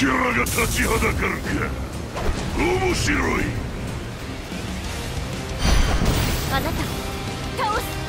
キャラが立ちはだかるか。面白い。あなた倒す。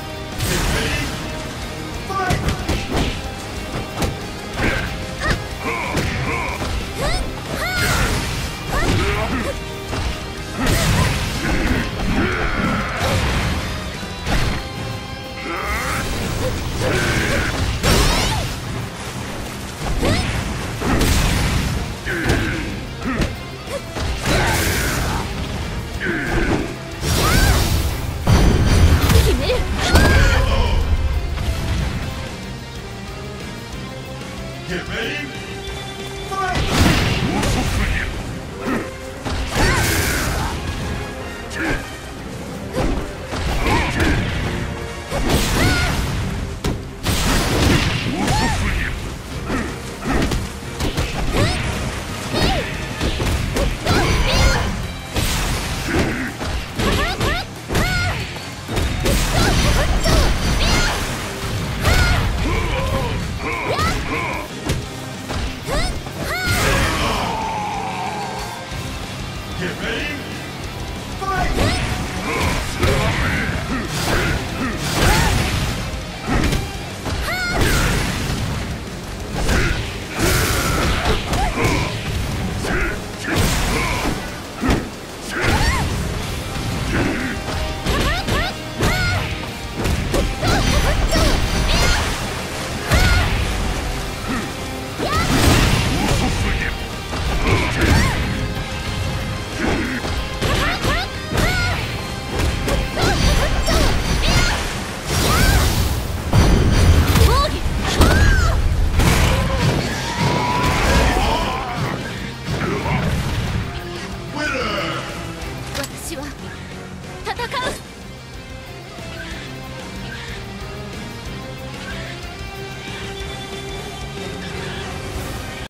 Get ready. 遅 Get ready. 遅